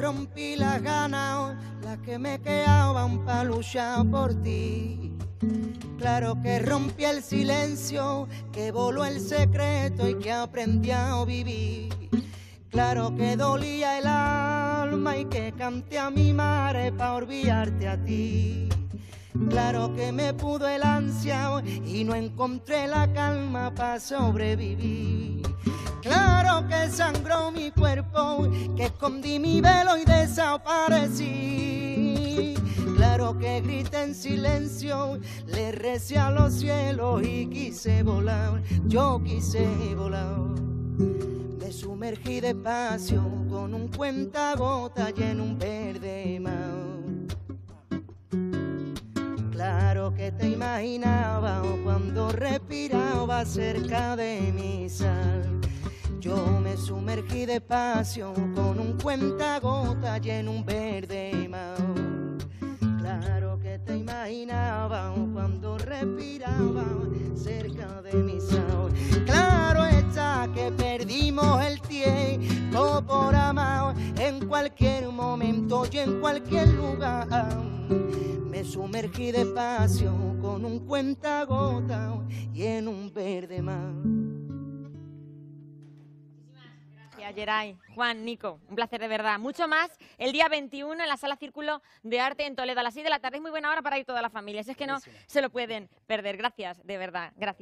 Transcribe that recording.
rompí las ganas, las que me quedaban para luchar por ti. Claro que rompí el silencio, que voló el secreto y que aprendí a vivir. Claro que dolía el alma y que canté a mi madre para olvidarte a ti. Claro que me pudo el ansia y no encontré la calma para sobrevivir. Mi cuerpo, que escondí mi velo y desaparecí. Claro que grité en silencio, le recé a los cielos y quise volar, yo quise volar. Me sumergí despacio con un cuentagota y en un verde mar. Claro que te imaginaba cuando respiraba cerca de mi sal. Yo sumergí despacio con un cuentagota y en un verde mar. Claro que te imaginaba cuando respiraba cerca de mi sal. Claro está que perdimos el tiempo por amar en cualquier momento y en cualquier lugar. Me sumergí despacio con un cuentagota y en un verde mar. Gracias, Geray, Juan, Nico, un placer de verdad. Mucho más el día 21 en la Sala Círculo de Arte en Toledo a las 6 de la tarde. Es muy buena hora para ir toda la familia. Si es que no se lo pueden perder. Gracias, de verdad. Gracias.